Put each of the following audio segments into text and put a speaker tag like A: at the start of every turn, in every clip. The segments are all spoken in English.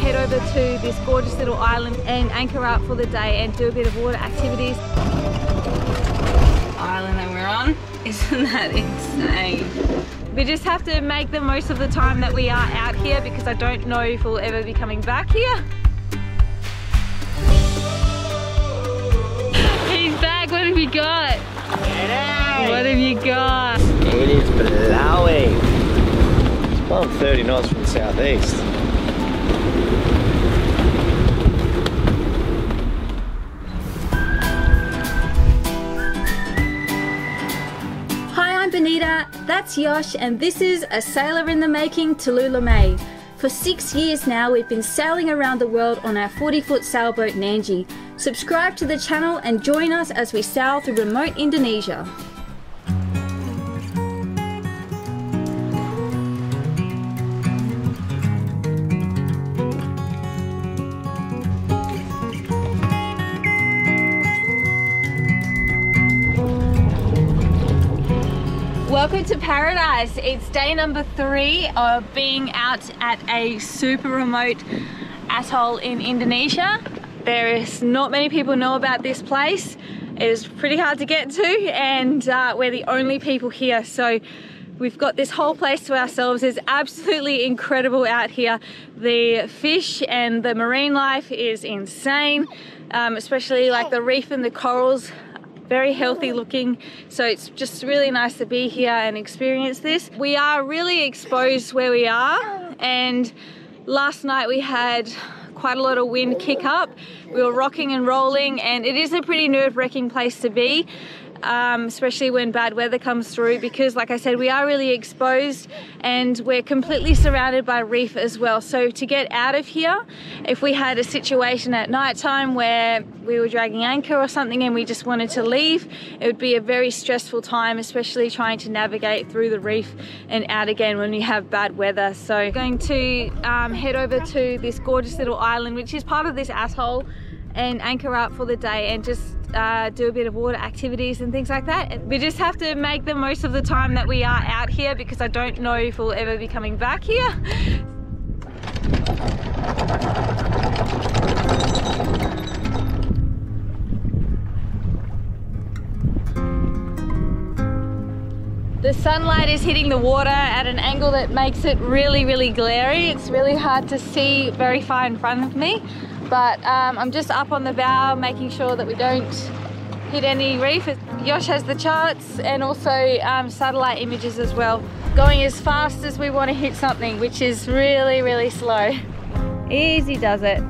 A: head over to this gorgeous little island and anchor up for the day and do a bit of water activities. Island that we're on, isn't that insane? We just have to make the most of the time that we are out here because I don't know if we'll ever be coming back here. He's back, what have you got? What have you got?
B: It is blowing. It's blowing 30 knots from the southeast.
A: Hi, that's Yosh, and this is A Sailor in the Making Tallulah May. For six years now, we've been sailing around the world on our 40 foot sailboat Nandji. Subscribe to the channel and join us as we sail through remote Indonesia. Welcome to paradise. It's day number three of being out at a super remote atoll in Indonesia. There is not many people know about this place. It is pretty hard to get to and uh, we're the only people here. So we've got this whole place to ourselves. It's absolutely incredible out here. The fish and the marine life is insane, um, especially like the reef and the corals very healthy looking so it's just really nice to be here and experience this. We are really exposed where we are and last night we had quite a lot of wind kick up. We were rocking and rolling and it is a pretty nerve-wracking place to be um, especially when bad weather comes through because like I said we are really exposed and we're completely surrounded by reef as well. So to get out of here if we had a situation at night time where we were dragging anchor or something and we just wanted to leave it would be a very stressful time especially trying to navigate through the reef and out again when we have bad weather. So going to um, head over to this gorgeous little island which is part of this atoll and anchor up for the day and just uh, do a bit of water activities and things like that. We just have to make the most of the time that we are out here because I don't know if we'll ever be coming back here. The sunlight is hitting the water at an angle that makes it really, really glary. It's really hard to see very far in front of me but um, I'm just up on the bow making sure that we don't hit any reef. Yosh has the charts and also um, satellite images as well. Going as fast as we want to hit something, which is really, really slow. Easy does it.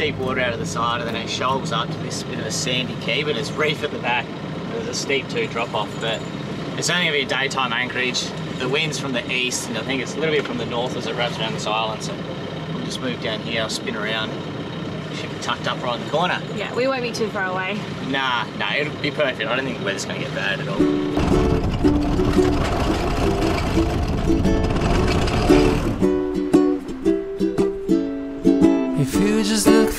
B: Deep water out of the side and then it shoals up to this bit of a sandy key, but it's reef at the back. There's a steep two drop off, but it's only going to be a daytime anchorage. The wind's from the east and I think it's a little bit from the north as it wraps around this island. So we'll just move down here, I'll spin around. Should be tucked up right in the corner.
A: Yeah, we won't be too far away.
B: Nah, nah, it'll be perfect. I don't think the weather's going to get bad at all.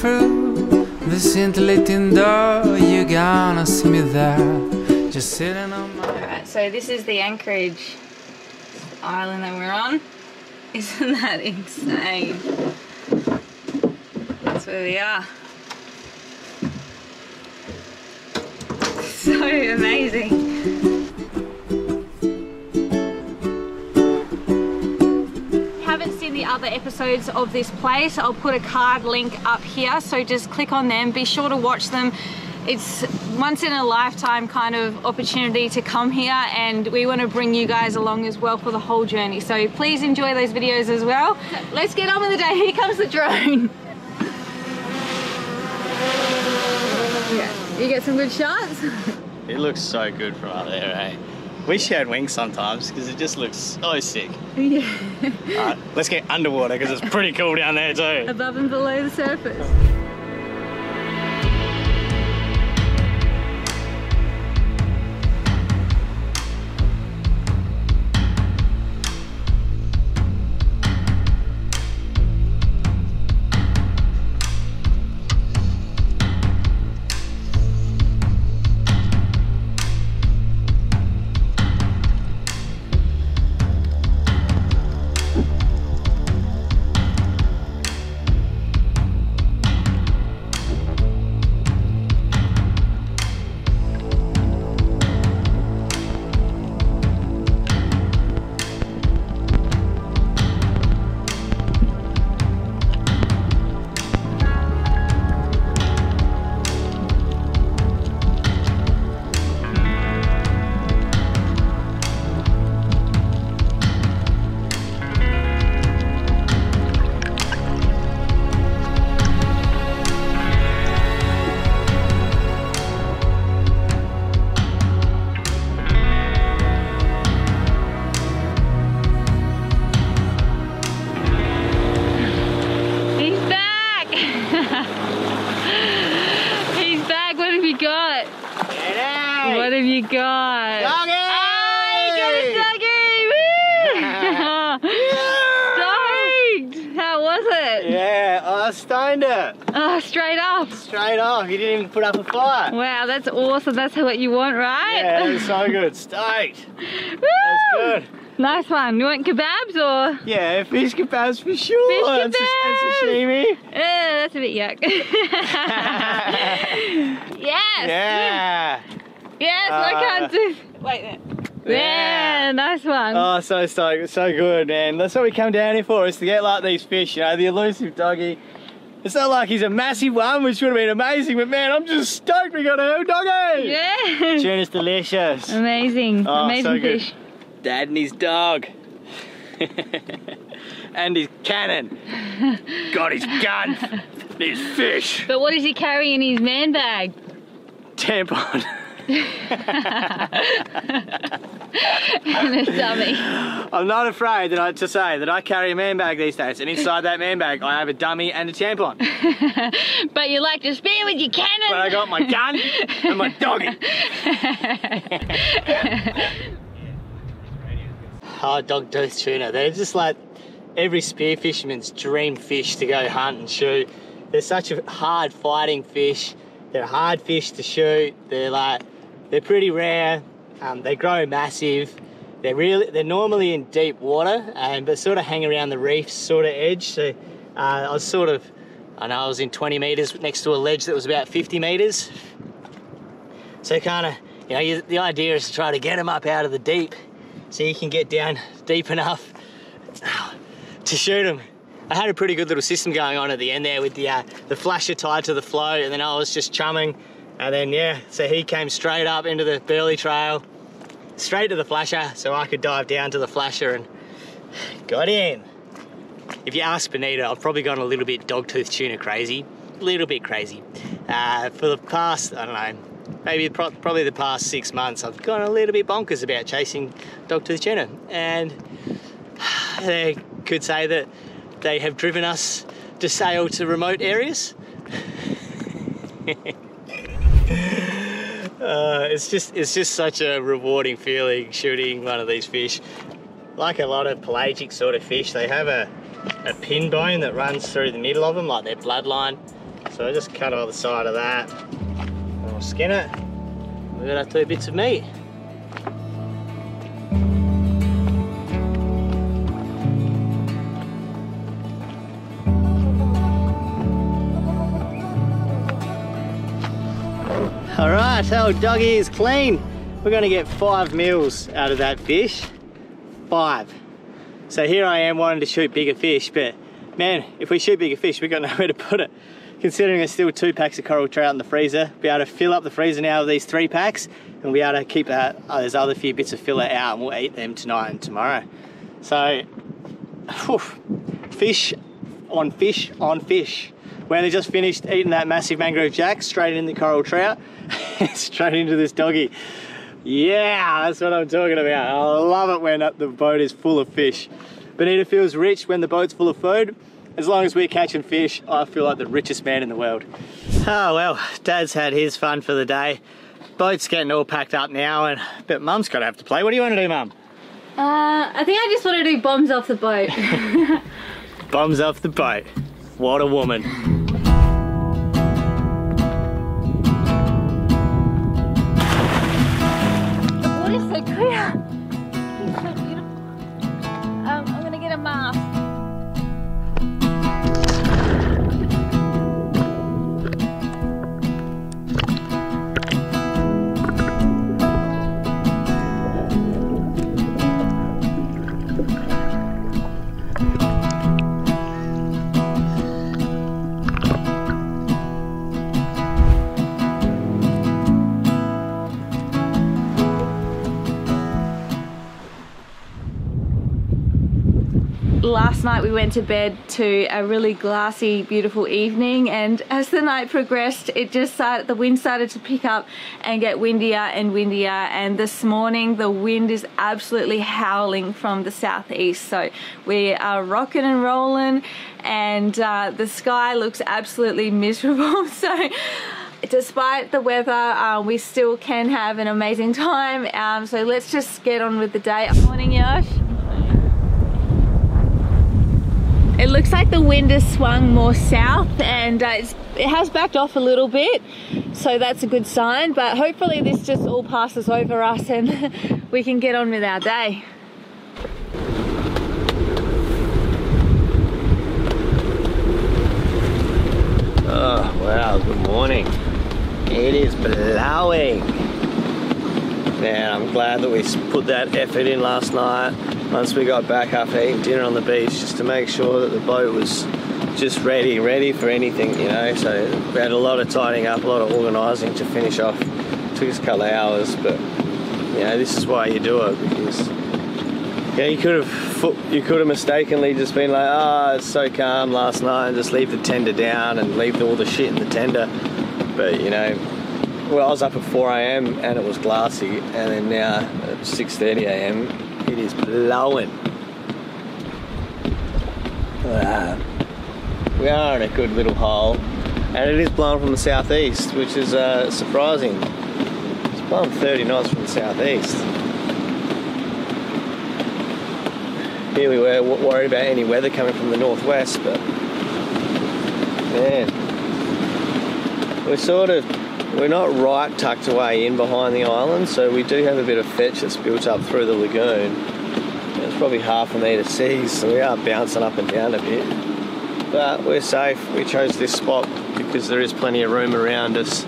C: Through the scintillating door, you're gonna see me there, just sitting on my.
A: Alright, so this is the Anchorage island that we're on. Isn't that insane? That's where we are. So amazing. Haven't seen the other episodes of this place, I'll put a card link up here, so just click on them. Be sure to watch them. It's once in a lifetime kind of opportunity to come here and we want to bring you guys along as well for the whole journey. So please enjoy those videos as well. Let's get on with the day. Here comes the drone. You get some good shots?
D: It looks so good from up there, eh? Wish you had wings sometimes because it just looks so sick.
A: yeah.
D: Alright, let's get underwater because it's pretty cool down there too.
A: Above and below the surface.
D: I stoned it.
A: Oh, straight off.
D: Straight off. You didn't even put up a fight.
A: Wow, that's awesome. That's what you want, right?
D: Yeah, it was so good. Stoked.
A: Woo!
D: That's good.
A: Nice one. You want kebabs or?
D: Yeah, fish kebabs for sure.
A: Fish
D: And sus- and sashimi.
A: Eh, that's a bit yuck. yes.
D: Yeah.
A: Yes, I
D: Uh,
A: can't do. Wait there. Yeah,
D: Yeah.
A: nice one.
D: Oh, so stoked. So good, man. That's what we come down here for, is to get like these fish, you know, the elusive doggy. It's not like he's a massive one, which would have been amazing, but man, I'm just stoked we got a doggy.
A: yeah.
D: Tuna's delicious.
A: Amazing.
D: Oh,
A: Amazing
D: so good.
A: fish.
D: Dad and his dog. and his cannon. Got his gun. his fish.
A: But what does he carry in his man bag?
D: Tampon.
A: and a dummy.
D: I'm not afraid that I, to say that I carry a man bag these days, and inside that man bag I have a dummy and a tampon.
A: but you like to spin with your cannon.
D: But I got my gun and my doggy. oh, dog-tooth tuna. They're just like every spear fisherman's dream fish to go hunt and shoot. They're such a hard fighting fish. They're hard fish to shoot. They're like they're pretty rare. Um, they grow massive. They're really they're normally in deep water, and but sort of hang around the reefs sort of edge. So uh, I was sort of I know I was in 20 meters next to a ledge that was about 50 meters. So kind of you know you, the idea is to try to get them up out of the deep, so you can get down deep enough to shoot them. I had a pretty good little system going on at the end there with the uh, the flasher tied to the float, and then I was just chumming, and then yeah, so he came straight up into the burley trail, straight to the flasher, so I could dive down to the flasher and got in. If you ask Benita, I've probably gone a little bit dogtooth tuna crazy, a little bit crazy. Uh, for the past, I don't know, maybe pro- probably the past six months, I've gone a little bit bonkers about chasing dogtooth tuna, and they could say that they have driven us to sail to remote areas. Uh, it's just it's just such a rewarding feeling shooting one of these fish. Like a lot of pelagic sort of fish, they have a, a pin bone that runs through the middle of them, like their bloodline. So I just cut the side of that. And we'll skin it. We've got our two bits of meat. All right, our doggy is clean. We're gonna get five meals out of that fish. Five. So here I am wanting to shoot bigger fish, but man, if we shoot bigger fish, we've got nowhere to put it. Considering there's still two packs of coral trout in the freezer, be able to fill up the freezer now with these three packs, and be able to keep that, uh, those other few bits of filler out, and we'll eat them tonight and tomorrow. So, whew, fish on fish on fish. Where they just finished eating that massive mangrove jack straight in the coral trout, straight into this doggy. Yeah, that's what I'm talking about. I love it when the boat is full of fish. Benita feels rich when the boat's full of food. As long as we're catching fish, I feel like the richest man in the world. Oh well, Dad's had his fun for the day. Boat's getting all packed up now, and but Mum's got to have to play. What do you want to do, Mum?
A: Uh, I think I just want to do bombs off the boat.
D: Bombs off the boat. What a woman.
A: Night we went to bed to a really glassy beautiful evening and as the night progressed it just started the wind started to pick up and get windier and windier and this morning the wind is absolutely howling from the southeast so we are rocking and rolling and uh, the sky looks absolutely miserable so despite the weather, uh, we still can have an amazing time. Um, so let's just get on with the day. Morning, Yash. It looks like the wind has swung more south and uh, it has backed off a little bit, so that's a good sign. But hopefully, this just all passes over us and we can get on with our day.
D: Oh, wow, good morning. It is blowing. Man, I'm glad that we put that effort in last night once we got back after eating dinner on the beach just to make sure that the boat was just ready, ready for anything, you know. So we had a lot of tidying up, a lot of organising to finish off. It took us a couple of hours, but you know, this is why you do it because yeah, you could have you could have mistakenly just been like, ah, oh, it's so calm last night, and just leave the tender down and leave all the shit in the tender. But you know, well, I was up at 4 a.m. and it was glassy, and then now at 6:30 a.m. it is blowing. Wow. We are in a good little hole, and it is blowing from the southeast, which is uh, surprising. It's blowing 30 knots from the southeast. Here we were worried about any weather coming from the northwest, but man, we're sort of we're not right tucked away in behind the island, so we do have a bit of fetch that's built up through the lagoon. It's probably half a metre seas, so we are bouncing up and down a bit. But we're safe. We chose this spot because there is plenty of room around us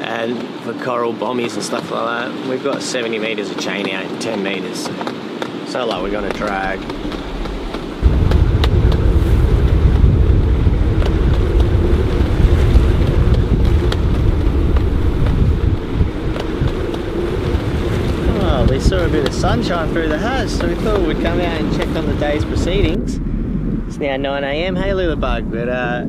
D: and for coral bommies and stuff like that. We've got 70 metres of chain out in 10 metres, so not like we're going to drag. Oh, we saw a bit of sunshine through the haze, so we thought we'd come out and check on the day's proceedings. It's now 9am, hey little Lulabug, but uh,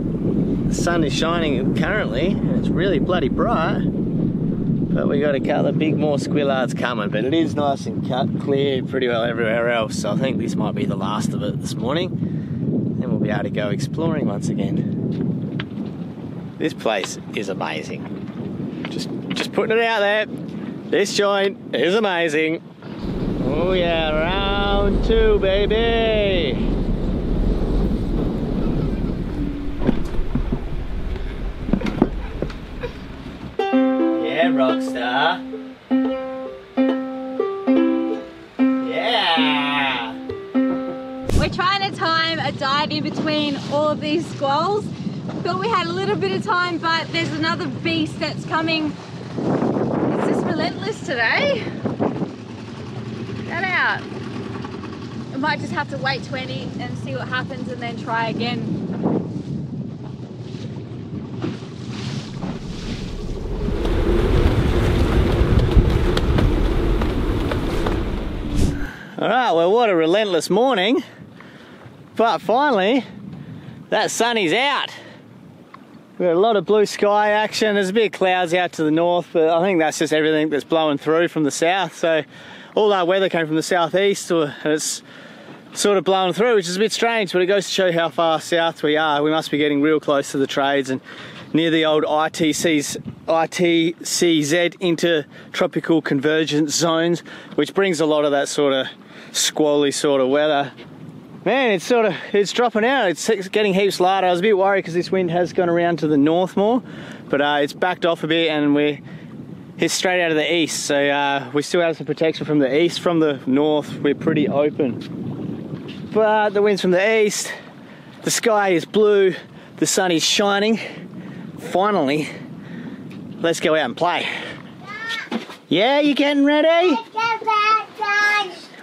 D: the sun is shining currently, and it's really bloody bright. But we got a couple of big more squillards coming, but it is nice and cut, cleared pretty well everywhere else. So I think this might be the last of it this morning. Then we'll be able to go exploring once again. This place is amazing. Just, just putting it out there. This joint is amazing. Oh yeah, round two, baby. Yeah, rockstar. Yeah.
A: We're trying to time a dive in between all of these squalls. Thought we had a little bit of time, but there's another beast that's coming. Relentless today? Get out. We might just have to wait 20 and see what happens and then try again.
D: All right, well, what a relentless morning. But finally, that sun is out. We've got a lot of blue sky action. There's a bit of clouds out to the north, but I think that's just everything that's blowing through from the south. So all our weather came from the southeast, and it's sort of blowing through, which is a bit strange, but it goes to show you how far south we are. We must be getting real close to the trades and near the old ITC's, ITCZ intertropical convergence zones, which brings a lot of that sort of squally sort of weather Man, it's sort of it's dropping out. It's getting heaps lighter. I was a bit worried because this wind has gone around to the north more, but uh, it's backed off a bit and we're hit straight out of the east. So uh, we still have some protection from the east. From the north, we're pretty open. But the wind's from the east. The sky is blue. The sun is shining. Finally, let's go out and play. Yeah, you getting ready?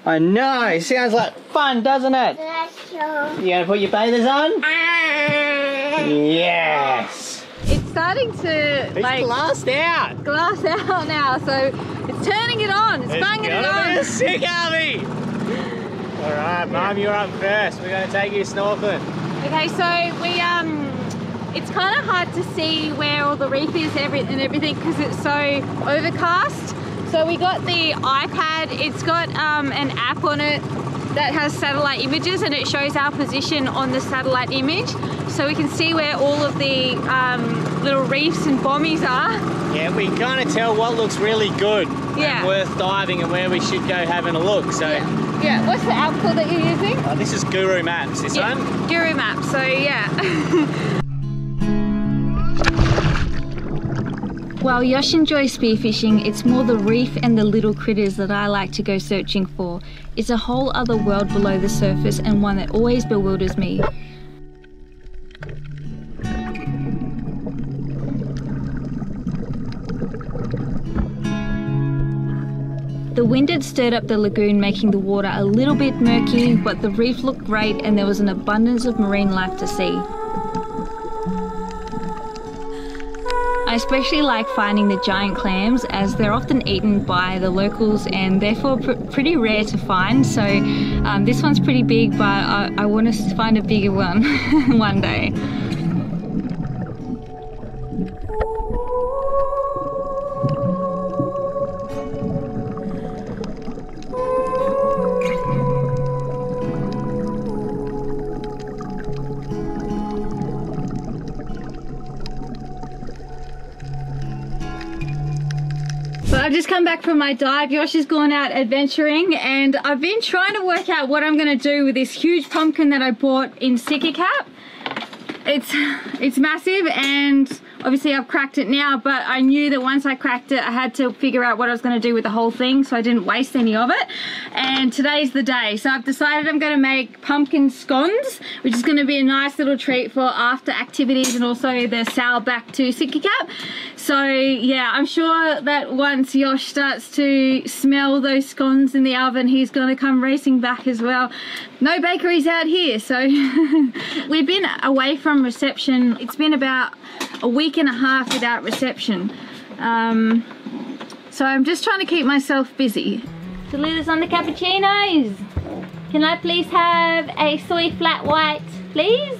D: I know, sounds like fun, doesn't it? You gonna put your bathers on? Yes.
A: It's starting to
D: It's
A: like
D: glassed out.
A: glass out now, so it's turning it on. It's banging it on.
D: sick, Abby. All right, Mum, you're up first. We're gonna take you snorkeling.
A: Okay, so we um, it's kind of hard to see where all the reef is and everything because it's so overcast. So we got the iPad. It's got um, an app on it that has satellite images and it shows our position on the satellite image. So we can see where all of the um, little reefs and bommies are.
D: Yeah, we can kind of tell what looks really good
A: Yeah.
D: and worth diving and where we should go having a look. So
A: Yeah, yeah. what's the app called that you're using?
D: uh, this is Guru Maps. This
A: Yeah,
D: one.
A: Guru Maps, So yeah. While Yosh enjoys spearfishing, it's more the reef and the little critters that I like to go searching for. It's a whole other world below the surface and one that always bewilders me. The wind had stirred up the lagoon, making the water a little bit murky, but the reef looked great and there was an abundance of marine life to see. Especially like finding the giant clams as they're often eaten by the locals and therefore pr- pretty rare to find. So um, this one's pretty big, but I, I want to find a bigger one one day. Come back from my dive. Yosh has gone out adventuring and I've been trying to work out what I'm gonna do with this huge pumpkin that I bought in Sikakap. It's it's massive and obviously I've cracked it now, but I knew that once I cracked it, I had to figure out what I was gonna do with the whole thing so I didn't waste any of it. And today's the day. So I've decided I'm gonna make pumpkin scones, which is gonna be a nice little treat for after activities and also the sail back to Sikakap. So yeah, I'm sure that once Yosh starts to smell those scones in the oven, he's gonna come racing back as well. No bakeries out here, so we've been away from reception. It's been about a week and a half without reception. Um, so I'm just trying to keep myself busy. Delilah's on the cappuccinos. Can I please have a soy flat white, please?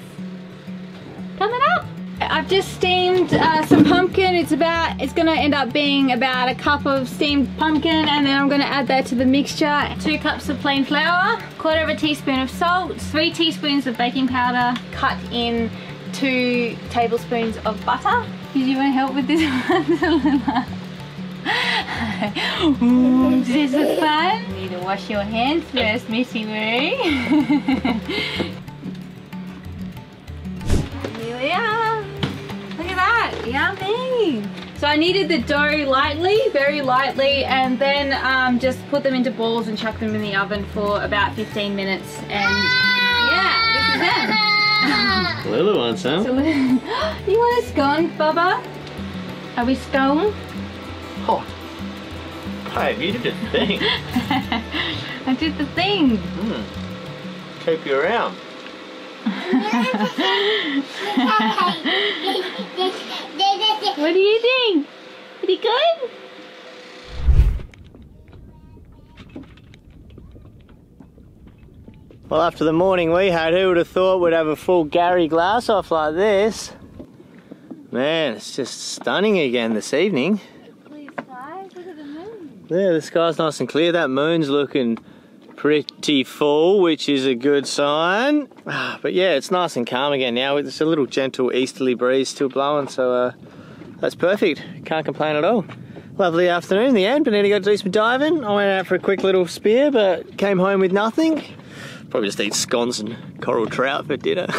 A: Coming up. I've just steamed uh, some pumpkin. It's about, it's gonna end up being about a cup of steamed pumpkin and then I'm gonna add that to the mixture. Two cups of plain flour, quarter of a teaspoon of salt, three teaspoons of baking powder, cut in two tablespoons of butter. Did you wanna help with this one? This is fun. You need to wash your hands first, Missy Marie. Here we are. Look at that, yummy. So I kneaded the dough lightly, very lightly, and then um, just put them into balls and chuck them in the oven for about 15 minutes. And yeah, this is them.
D: Little ones, huh?
A: So, you want a scone, Bubba? Are we scone?
D: Oh. Hey, you did a thing.
A: I did the thing. Hmm.
D: Keep you around.
A: What do you think? Pretty good?
D: Well, after the morning we had, who would have thought we'd have a full Gary glass off like this? Man, it's just stunning again this evening.
A: Blue skies, look at the moon.
D: Yeah, the sky's nice and clear. That moon's looking pretty full, which is a good sign. Ah, But yeah, it's nice and calm again now. It's a little gentle easterly breeze still blowing, so uh, that's perfect. Can't complain at all. Lovely afternoon in the end. Benita got to do some diving. I went out for a quick little spear, but came home with nothing. Probably just eat scones and coral trout for dinner.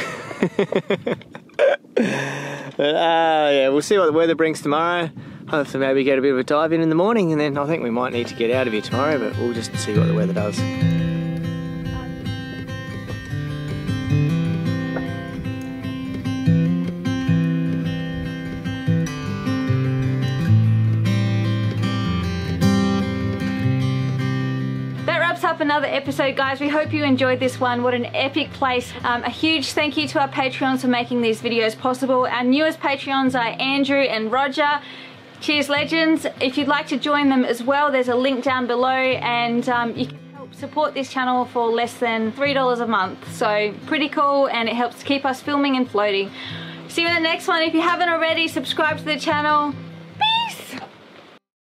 D: But uh, yeah, we'll see what the weather brings tomorrow. Hopefully, maybe get a bit of a dive in in the morning, and then I think we might need to get out of here tomorrow. But we'll just see what the weather does.
A: Another episode, guys. We hope you enjoyed this one. What an epic place. Um, a huge thank you to our Patreons for making these videos possible. Our newest Patreons are Andrew and Roger. Cheers, legends. If you'd like to join them as well, there's a link down below, and um, you can help support this channel for less than $3 a month. So, pretty cool, and it helps keep us filming and floating. See you in the next one. If you haven't already, subscribe to the channel.